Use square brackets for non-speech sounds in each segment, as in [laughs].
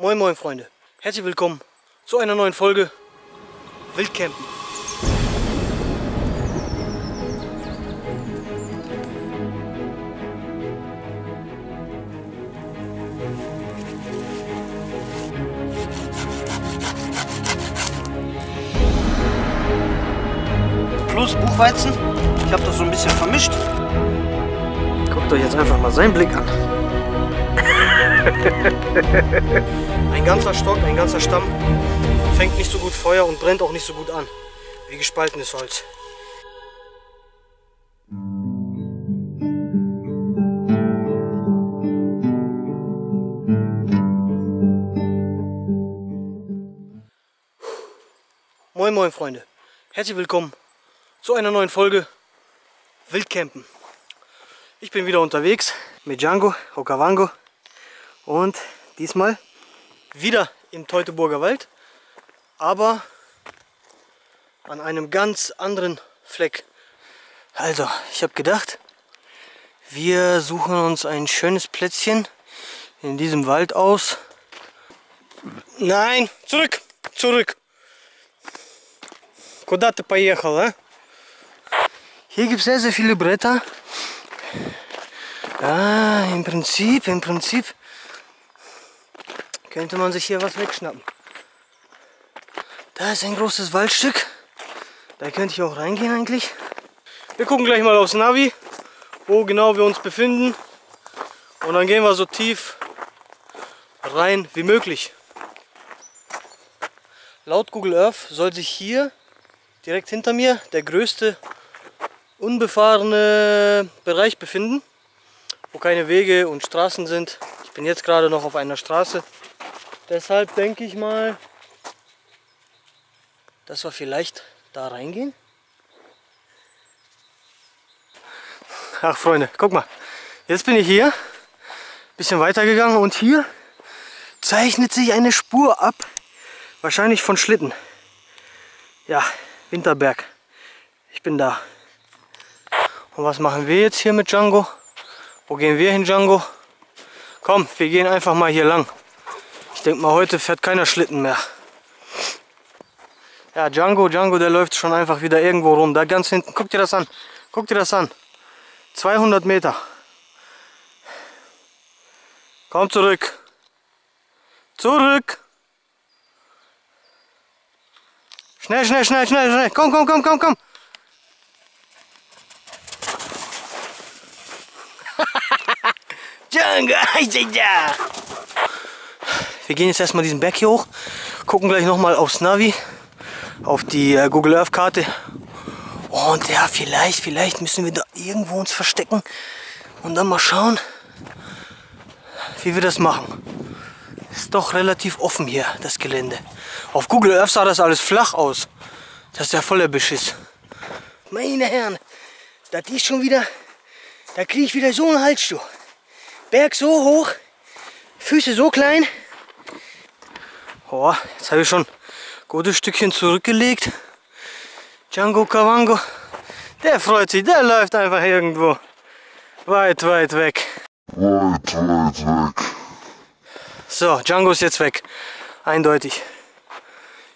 Moin Moin Freunde, herzlich willkommen zu einer neuen Folge Wildcampen. Plus Buchweizen. Ich habe das so ein bisschen vermischt. Guckt euch jetzt einfach mal seinen Blick an. [laughs] ein ganzer Stock, ein ganzer Stamm fängt nicht so gut Feuer und brennt auch nicht so gut an wie gespaltenes Holz. Moin Moin Freunde, herzlich willkommen zu einer neuen Folge Wildcampen. Ich bin wieder unterwegs mit Django Okavango und diesmal wieder im Teutoburger Wald, aber an einem ganz anderen Fleck. Also, ich habe gedacht, wir suchen uns ein schönes Plätzchen in diesem Wald aus. Nein, zurück, zurück. Куда ты поехал, а? Hier gibt es sehr, sehr viele Bretter. Ja, im Prinzip, im Prinzip könnte man sich hier was wegschnappen. Da ist ein großes Waldstück. Da könnte ich auch reingehen eigentlich. Wir gucken gleich mal aufs Navi, wo genau wir uns befinden. Und dann gehen wir so tief rein wie möglich. Laut Google Earth soll sich hier direkt hinter mir der größte unbefahrene Bereich befinden, wo keine Wege und Straßen sind. Ich bin jetzt gerade noch auf einer Straße. Deshalb denke ich mal, dass wir vielleicht da reingehen. Ach Freunde, guck mal. Jetzt bin ich hier, bisschen weiter gegangen und hier zeichnet sich eine Spur ab. Wahrscheinlich von Schlitten. Ja, Winterberg. Ich bin da. Und was machen wir jetzt hier mit Django? Wo gehen wir hin, Django? Komm, wir gehen einfach mal hier lang. Ich denke mal, heute fährt keiner Schlitten mehr. Ja, Django, Django, der läuft schon einfach wieder irgendwo rum. Da ganz hinten. Guck dir das an. Guck dir das an. 200 Meter. Komm zurück. Zurück. Schnell, schnell, schnell, schnell, schnell. Komm, komm, komm, komm, komm. [laughs] Django, [laughs] ja. Wir gehen jetzt erstmal diesen Berg hier hoch, gucken gleich nochmal aufs Navi, auf die äh, Google Earth Karte. Und ja, vielleicht, vielleicht müssen wir da irgendwo uns verstecken und dann mal schauen, wie wir das machen. Ist doch relativ offen hier, das Gelände. Auf Google Earth sah das alles flach aus. Das ist ja voller Beschiss. Meine Herren, das ist schon wieder, da kriege ich wieder so einen Hals, du. Berg so hoch, Füße so klein. Oh, jetzt habe ich schon ein gutes Stückchen zurückgelegt. Django Kavango, der freut sich, der läuft einfach irgendwo weit, weit weg. Weit, weit weg. So, Django ist jetzt weg. Eindeutig.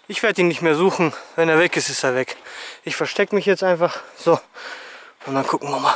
Ich werde ihn nicht mehr suchen. Wenn er weg ist, ist er weg. Ich verstecke mich jetzt einfach. So. Und dann gucken wir mal.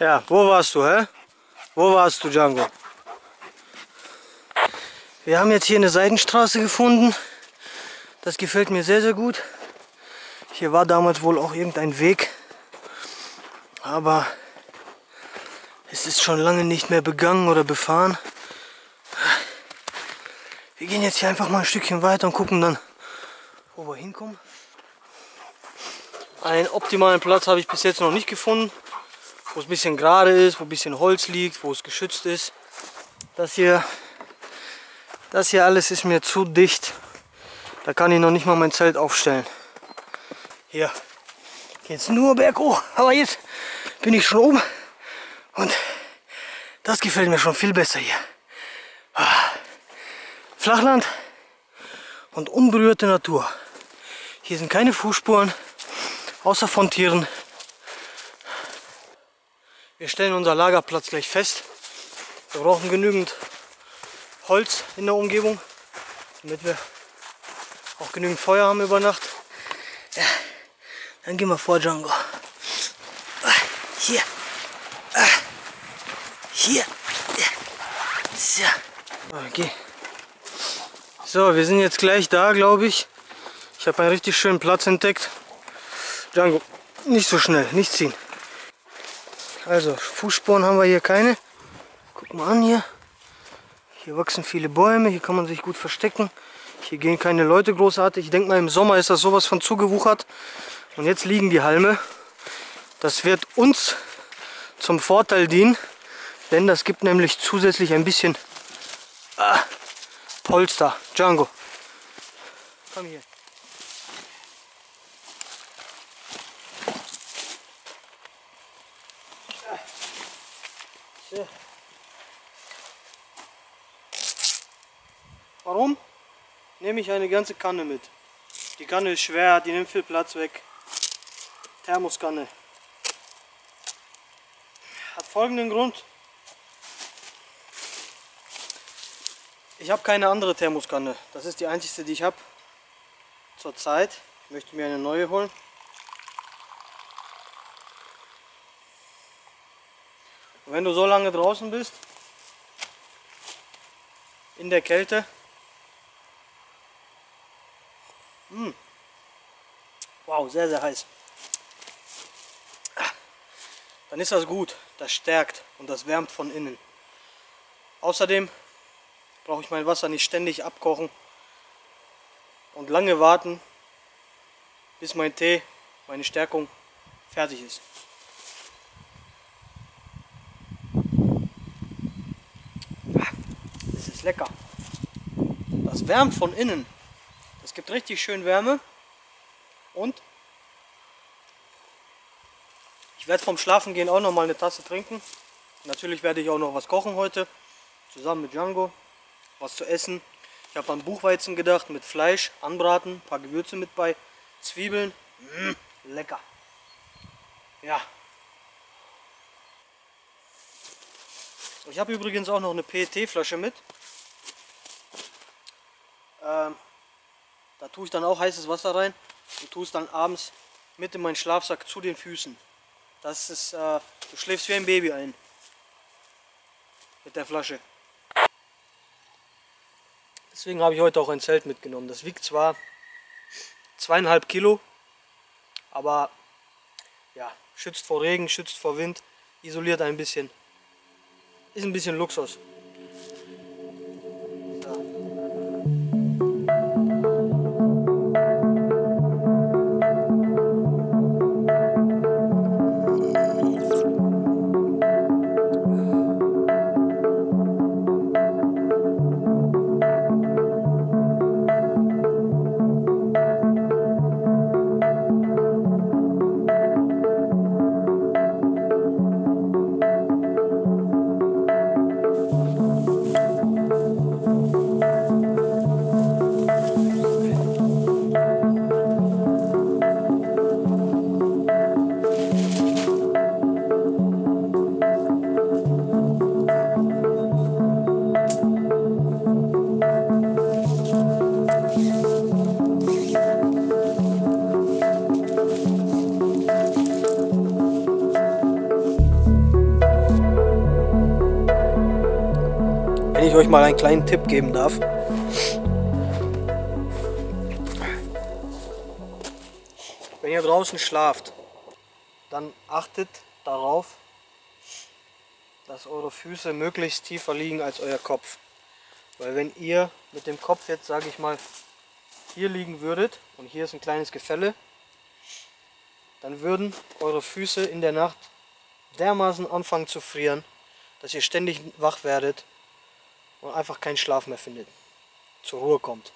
Ja, wo warst du, hä? Wo warst du, Django? Wir haben jetzt hier eine Seitenstraße gefunden. Das gefällt mir sehr, sehr gut. Hier war damals wohl auch irgendein Weg. Aber es ist schon lange nicht mehr begangen oder befahren. Wir gehen jetzt hier einfach mal ein Stückchen weiter und gucken dann, wo wir hinkommen. Einen optimalen Platz habe ich bis jetzt noch nicht gefunden wo es ein bisschen gerade ist, wo ein bisschen Holz liegt, wo es geschützt ist. Das hier, das hier alles ist mir zu dicht. Da kann ich noch nicht mal mein Zelt aufstellen. Hier geht's nur berghoch. Aber jetzt bin ich schon oben und das gefällt mir schon viel besser hier. Ah. Flachland und unberührte Natur. Hier sind keine Fußspuren, außer von Tieren. Wir stellen unser Lagerplatz gleich fest. Wir brauchen genügend Holz in der Umgebung, damit wir auch genügend Feuer haben über Nacht. Ja, dann gehen wir vor, Django. Ah, Hier. Ah, Hier. So. Okay. So, wir sind jetzt gleich da, glaube ich. Ich habe einen richtig schönen Platz entdeckt. Django, nicht so schnell, nicht ziehen. Also, Fußspuren haben wir hier keine. Guck mal an hier. Hier wachsen viele Bäume, hier kann man sich gut verstecken. Hier gehen keine Leute großartig. Ich denke mal, im Sommer ist das sowas von zugewuchert. Und jetzt liegen die Halme. Das wird uns zum Vorteil dienen, denn das gibt nämlich zusätzlich ein bisschen ah, Polster. Django, komm hier. Warum? Nehme ich eine ganze Kanne mit. Die Kanne ist schwer, die nimmt viel Platz weg. Thermoskanne. Hat folgenden Grund. Ich habe keine andere Thermoskanne. Das ist die einzige, die ich habe. Zurzeit. Ich möchte mir eine neue holen. Und wenn du so lange draußen bist, in der Kälte, wow, sehr, sehr heiß, dann ist das gut. Das stärkt und das wärmt von innen. Außerdem brauche ich mein Wasser nicht ständig abkochen und lange warten, bis mein Tee, meine Stärkung fertig ist. Das ist lecker. Das wärmt von innen. Es gibt richtig schön Wärme und ich werde vom Schlafengehen auch noch mal eine Tasse trinken. Natürlich werde ich auch noch was kochen heute, zusammen mit Django, was zu essen. Ich habe an Buchweizen gedacht, mit Fleisch, anbraten, ein paar Gewürze mit bei, Zwiebeln, mm, lecker. Ja. Ich habe übrigens auch noch eine PET-Flasche mit. Ähm, da tue ich dann auch heißes Wasser rein und tue es dann abends mit in meinen Schlafsack zu den Füßen. Das ist, äh, du schläfst wie ein Baby ein. Mit der Flasche. Deswegen habe ich heute auch ein Zelt mitgenommen. Das wiegt zwar zweieinhalb Kilo, aber ja, schützt vor Regen, schützt vor Wind, isoliert ein bisschen. Ist ein bisschen Luxus. Kleinen Tipp geben darf. Wenn ihr draußen schlaft, dann achtet darauf, dass eure Füße möglichst tiefer liegen als euer Kopf. Weil wenn ihr mit dem Kopf jetzt, sage ich mal, hier liegen würdet und hier ist ein kleines Gefälle, dann würden eure Füße in der Nacht dermaßen anfangen zu frieren, dass ihr ständig wach werdet und einfach keinen Schlaf mehr findet, zur Ruhe kommt.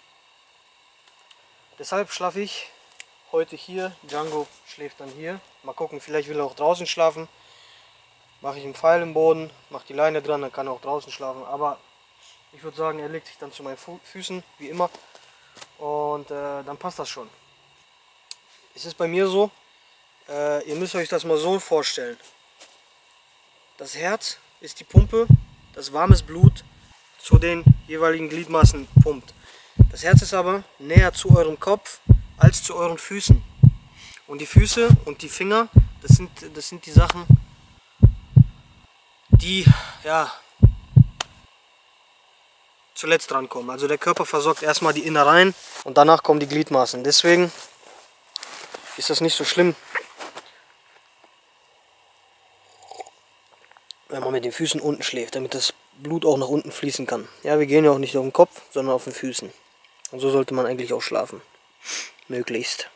Deshalb schlafe ich heute hier. Django schläft dann hier. Mal gucken, vielleicht will er auch draußen schlafen. Mache ich einen Pfeil im Boden, mache die Leine dran, dann kann er auch draußen schlafen. Aber ich würde sagen, er legt sich dann zu meinen Füßen, wie immer. Und äh, dann passt das schon. Es ist bei mir so, äh, ihr müsst euch das mal so vorstellen. Das Herz ist die Pumpe, das warmes Blut zu den jeweiligen Gliedmaßen pumpt. Das Herz ist aber näher zu eurem Kopf als zu euren Füßen. Und die Füße und die Finger, das sind, das sind die Sachen, die ja, zuletzt drankommen. Also der Körper versorgt erstmal die Innereien und danach kommen die Gliedmaßen. Deswegen ist das nicht so schlimm, wenn man mit den Füßen unten schläft, damit das Blut auch nach unten fließen kann. Ja, wir gehen ja auch nicht auf den Kopf, sondern auf den Füßen. Und so sollte man eigentlich auch schlafen. Möglichst.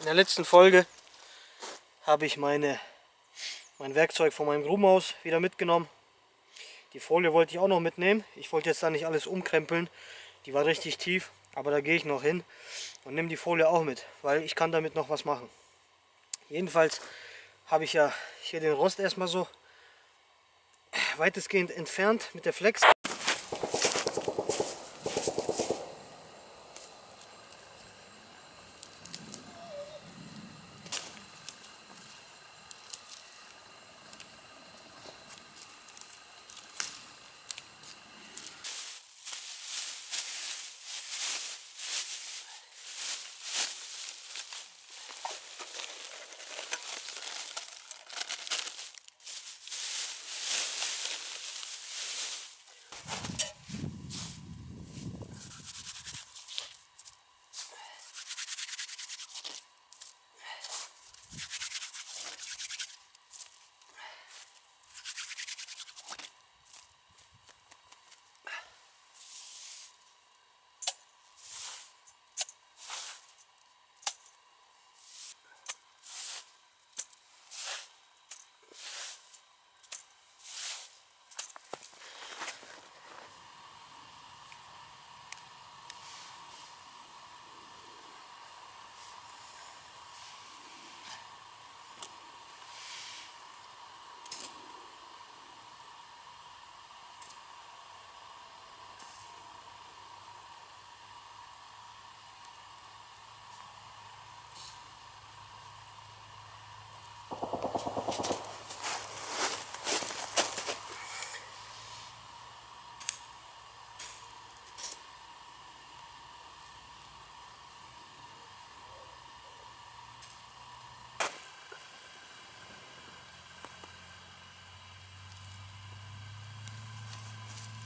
In der letzten Folge habe ich meine, mein Werkzeug von meinem Grubenhaus wieder mitgenommen. Die Folie wollte ich auch noch mitnehmen. Ich wollte jetzt da nicht alles umkrempeln. Die war richtig tief, aber da gehe ich noch hin und nehme die Folie auch mit, weil ich kann damit noch was machen. Jedenfalls habe ich ja hier den Rost erstmal so weitestgehend entfernt mit der Flex.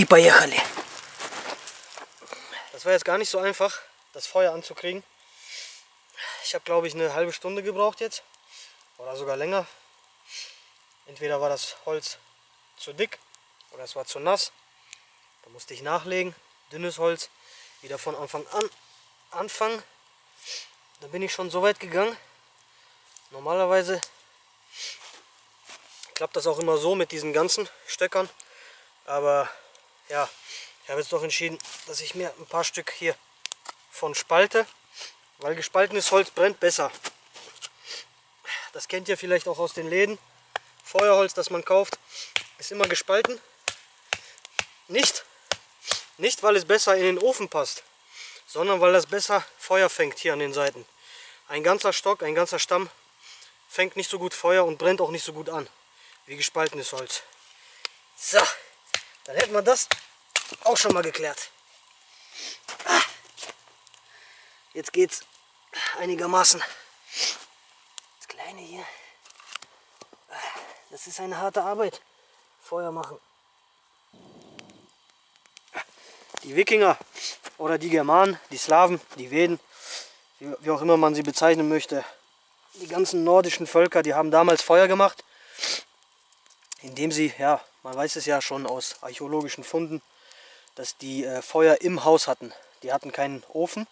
И поехали. Das war jetzt gar nicht so einfach, das Feuer anzukriegen. Ich habe, glaube ich, eine halbe Stunde gebraucht jetzt. Oder sogar länger. Entweder war das Holz zu dick oder es war zu nass. Da musste ich nachlegen. Dünnes Holz. Wieder von Anfang an anfangen. Da bin ich schon so weit gegangen. Normalerweise klappt das auch immer so mit diesen ganzen Stöckern. Aber ja, ich habe jetzt doch entschieden, dass ich mir ein paar Stück hier von spalte, weil gespaltenes Holz brennt besser. Das kennt ihr vielleicht auch aus den Läden. Feuerholz, das man kauft, ist immer gespalten. Nicht, nicht weil es besser in den Ofen passt, sondern weil das besser Feuer fängt hier an den Seiten. Ein ganzer Stock, ein ganzer Stamm fängt nicht so gut Feuer und brennt auch nicht so gut an wie gespaltenes Holz. So, dann hätten wir das auch schon mal geklärt. Ah. Jetzt geht's einigermaßen. Das kleine hier, ah, das ist eine harte Arbeit. Feuer machen. Die Wikinger oder die Germanen, die Slawen, die Veden, wie, wie auch immer man sie bezeichnen möchte, die ganzen nordischen Völker, die haben damals Feuer gemacht, indem sie, ja, man weiß es ja schon aus archäologischen Funden, dass die äh, Feuer im Haus hatten. Die hatten keinen Ofen,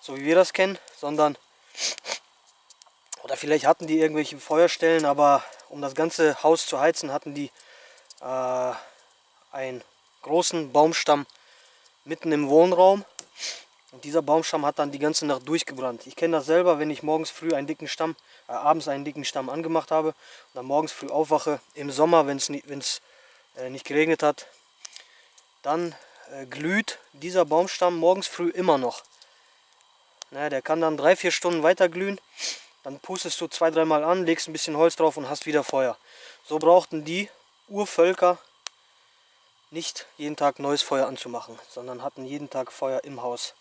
so wie wir das kennen, sondern, oder vielleicht hatten die irgendwelche Feuerstellen, aber um das ganze Haus zu heizen, hatten die äh, einen großen Baumstamm mitten im Wohnraum. Und dieser Baumstamm hat dann die ganze Nacht durchgebrannt. Ich kenne das selber, wenn ich morgens früh einen dicken Stamm, äh, abends einen dicken Stamm angemacht habe und dann morgens früh aufwache, im Sommer, wenn es äh, nicht geregnet hat, dann äh, glüht dieser Baumstamm morgens früh immer noch. Naja, der kann dann drei, vier Stunden weiter glühen. Dann pustest du zwei, dreimal an, legst ein bisschen Holz drauf und hast wieder Feuer. So brauchten die Urvölker nicht jeden Tag neues Feuer anzumachen, sondern hatten jeden Tag Feuer im Haus.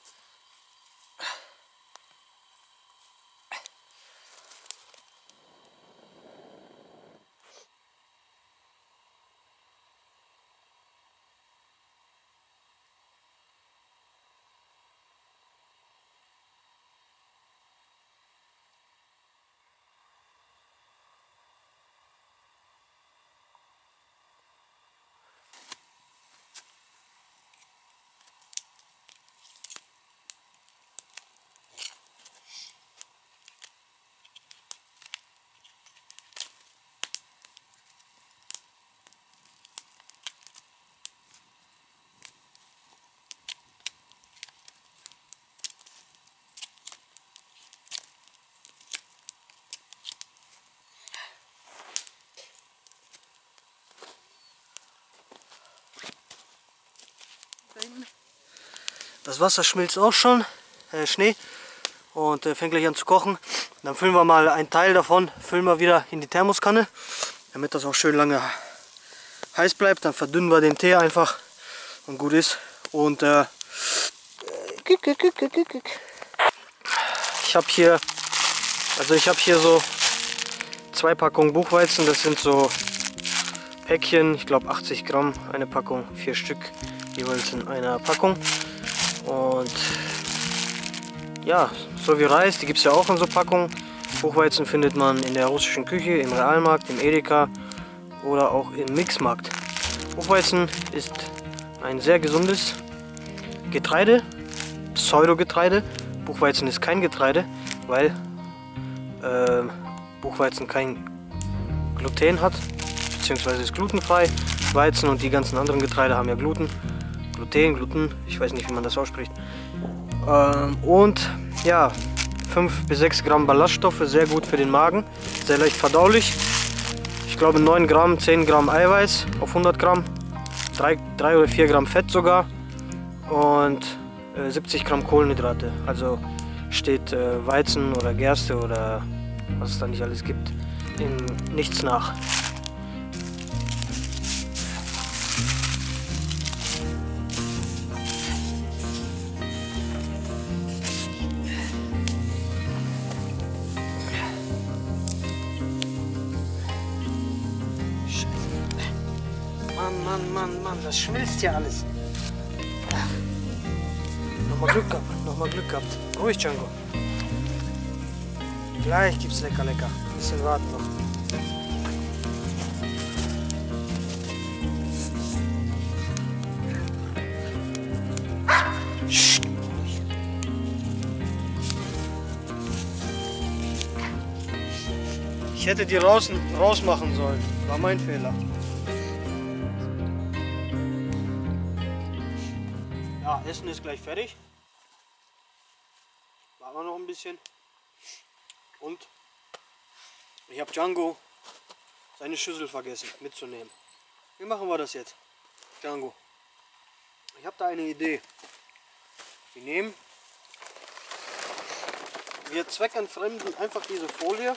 Das Wasser schmilzt auch schon, äh, Schnee, und äh, fängt gleich an zu kochen. Dann füllen wir mal einen Teil davon, füllen wir wieder in die Thermoskanne, damit das auch schön lange heiß bleibt. Dann verdünnen wir den Tee einfach und gut ist. Und äh, ich habe hier, also ich habe hier so zwei Packungen Buchweizen. Das sind so Päckchen, ich glaube 80 Gramm, eine Packung, vier Stück jeweils in einer Packung. Und ja, so wie Reis, die gibt es ja auch in so Packungen. Buchweizen findet man in der russischen Küche, im Realmarkt, im Edeka oder auch im Mixmarkt. Buchweizen ist ein sehr gesundes Getreide, Pseudogetreide. Buchweizen ist kein Getreide, weil äh, Buchweizen kein Gluten hat, beziehungsweise ist glutenfrei. Weizen und die ganzen anderen Getreide haben ja Gluten. Gluten, Gluten, ich weiß nicht, wie man das ausspricht. Ähm, und ja, 5 bis 6 Gramm Ballaststoffe, sehr gut für den Magen, sehr leicht verdaulich. Ich glaube 9 Gramm, 10 Gramm Eiweiß auf 100 Gramm, 3, 3 oder 4 Gramm Fett sogar und äh, 70 Gramm Kohlenhydrate. Also steht äh, Weizen oder Gerste oder was es da nicht alles gibt, in nichts nach. Mann, das schmilzt ja alles. Nochmal Glück gehabt, nochmal Glück gehabt. Ruhig, Django. Gleich gibt's lecker, lecker. Ein bisschen warten noch. Ich hätte die raus, rausmachen sollen. War mein Fehler. Essen ist gleich fertig. Warten wir noch ein bisschen. Und ich habe Django seine Schüssel vergessen mitzunehmen. Wie machen wir das jetzt? Django. Ich habe da eine Idee. Wir nehmen, wir zweckentfremden einfach diese Folie.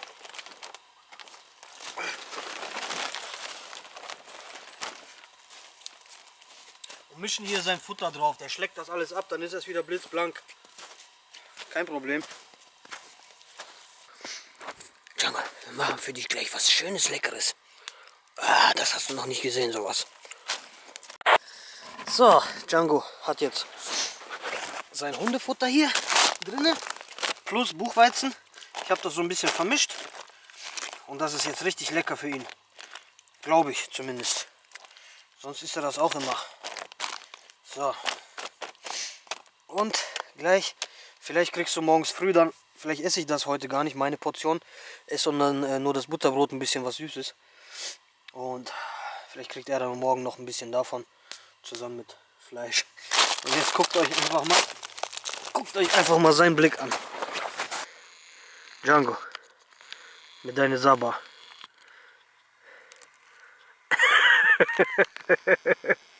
Mischen hier sein Futter drauf. Der schlägt das alles ab, dann ist das wieder blitzblank. Kein Problem. Django, wir machen für dich gleich was Schönes, Leckeres. Ah, das hast du noch nicht gesehen, sowas. So, Django hat jetzt sein Hundefutter hier drinne plus Buchweizen. Ich habe das so ein bisschen vermischt und das ist jetzt richtig lecker für ihn. Glaube ich zumindest. Sonst ist er das auch immer. So. Und gleich, vielleicht kriegst du morgens früh dann, vielleicht esse ich das heute gar nicht, meine Portion, esse sondern äh, nur das Butterbrot, ein bisschen was Süßes. Und vielleicht kriegt er dann morgen noch ein bisschen davon zusammen mit Fleisch. Und jetzt guckt euch einfach mal, guckt euch einfach mal seinen Blick an. Django, mit deiner Saba. [laughs]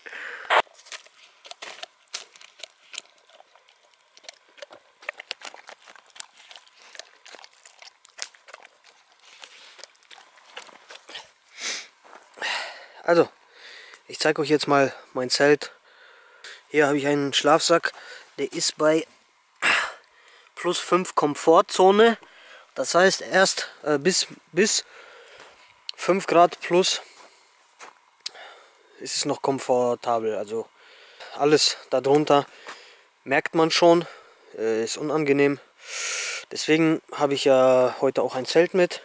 Also, ich zeige euch jetzt mal mein Zelt. Hier habe ich einen Schlafsack, der ist bei plus 5 Komfortzone. Das heißt erst äh, bis, bis 5 Grad plus ist es noch komfortabel. Also alles darunter merkt man schon, äh, ist unangenehm. Deswegen habe ich ja heute auch ein Zelt mit.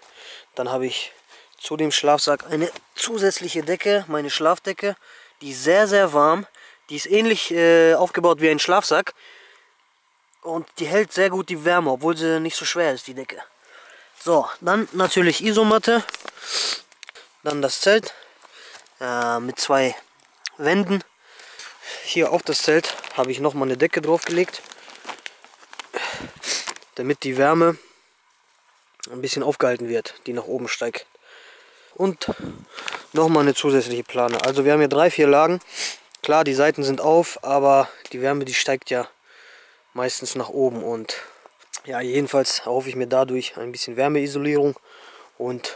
Dann habe ich zu dem Schlafsack eine zusätzliche Decke, meine Schlafdecke. Die ist sehr, sehr warm. Die ist ähnlich äh, aufgebaut wie ein Schlafsack. Und die hält sehr gut die Wärme, obwohl sie nicht so schwer ist, die Decke. So, dann natürlich Isomatte. Dann das Zelt äh, mit zwei Wänden. Hier auf das Zelt habe ich nochmal eine Decke draufgelegt, damit die Wärme ein bisschen aufgehalten wird, die nach oben steigt. Und nochmal eine zusätzliche Plane. Also wir haben hier drei, vier Lagen. Klar, die Seiten sind auf, aber die Wärme, die steigt ja meistens nach oben und ja, jedenfalls erhoffe ich mir dadurch ein bisschen Wärmeisolierung und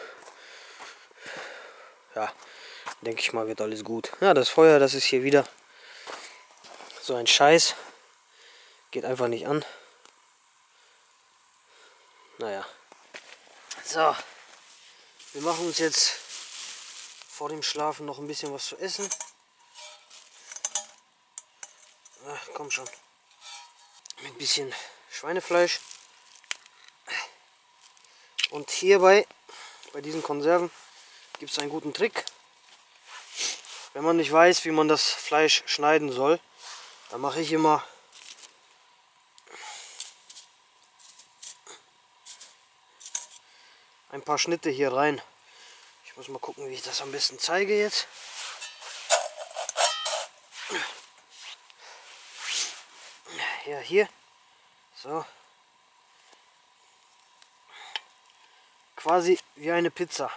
ja, denke ich mal, wird alles gut. Ja, das Feuer, das ist hier wieder so ein Scheiß. Geht einfach nicht an. Naja. So. Wir machen uns jetzt vor dem Schlafen noch ein bisschen was zu essen. Ach, komm schon. Mit ein bisschen Schweinefleisch. Und hierbei, bei diesen Konserven, gibt es einen guten Trick. Wenn man nicht weiß, wie man das Fleisch schneiden soll, dann mache ich immer ein paar Schnitte hier rein. Ich muss mal gucken, wie ich das am besten zeige jetzt. Ja, hier. So. quasi wie eine Pizza.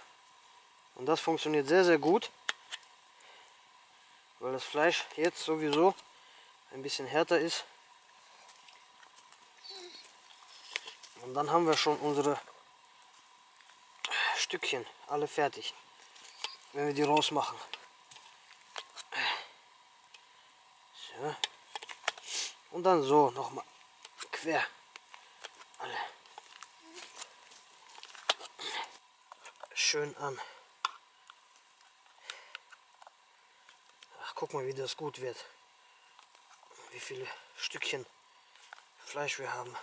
Und das funktioniert sehr, sehr gut. Weil das Fleisch jetzt sowieso ein bisschen härter ist. Und dann haben wir schon unsere Stückchen alle fertig. Wenn wir die rausmachen. So. Und dann so nochmal quer. Alle. schön an. Ach, guck mal, wie das gut wird. Wie viele Stückchen Fleisch wir haben.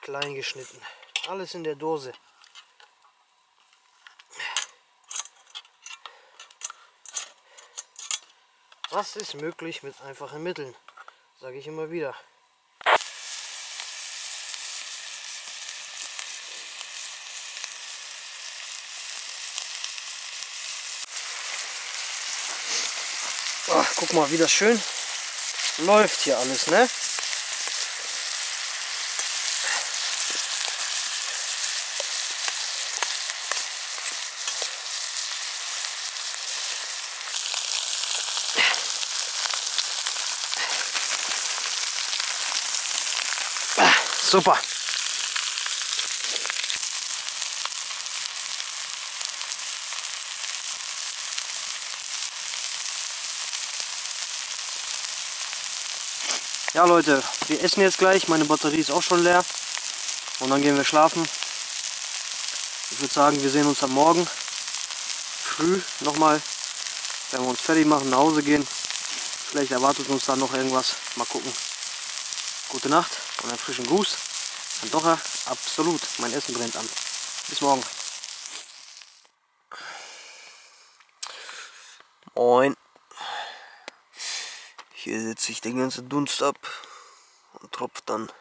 Klein geschnitten. Alles in der Dose. Was ist möglich mit einfachen Mitteln? Sage ich immer wieder. Ach, guck mal, wie das schön läuft hier alles, ne? Super. Ja Leute, wir essen jetzt gleich. Meine Batterie ist auch schon leer. Und dann gehen wir schlafen. Ich würde sagen, wir sehen uns am Morgen früh nochmal, wenn wir uns fertig machen, nach Hause gehen. Vielleicht erwartet uns dann noch irgendwas. Mal gucken. Gute Nacht und einen frischen Gruß. An Docher, absolut. Mein Essen brennt an. Bis morgen. Moin. Hier setze ich den ganzen Dunst ab und tropft dann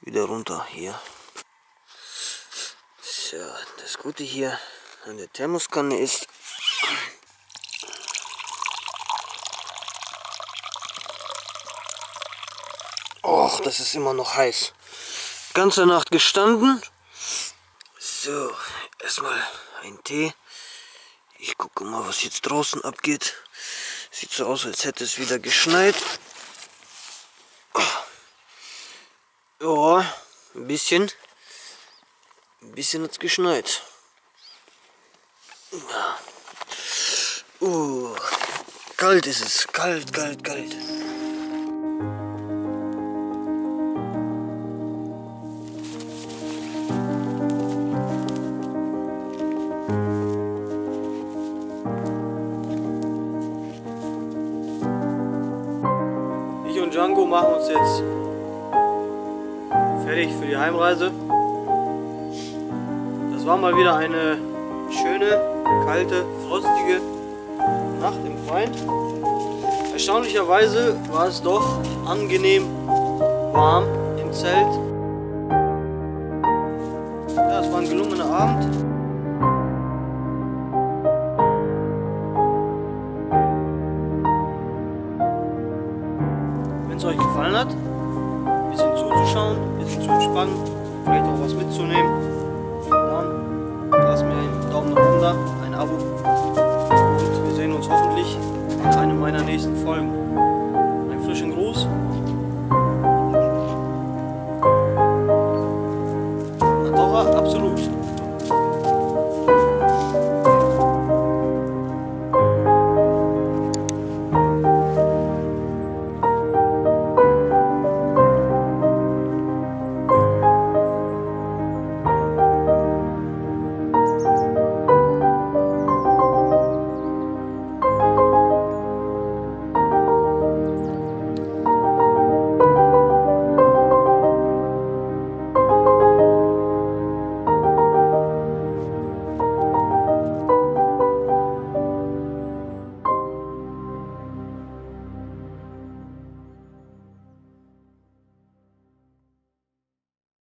wieder runter hier. So, das Gute hier an der Thermoskanne ist, Och, das ist immer noch heiß. Ganze Nacht gestanden. So, erstmal ein Tee. Ich gucke mal, was jetzt draußen abgeht. Sieht so aus, als hätte es wieder geschneit. Ja, ein bisschen. Ein bisschen hat es geschneit. Uh, kalt ist es. Kalt, kalt, kalt. Machen uns jetzt fertig für die Heimreise. Das war mal wieder eine schöne, kalte, frostige Nacht im Freien. Erstaunlicherweise war es doch angenehm warm im Zelt. Meiner nächsten Folgen.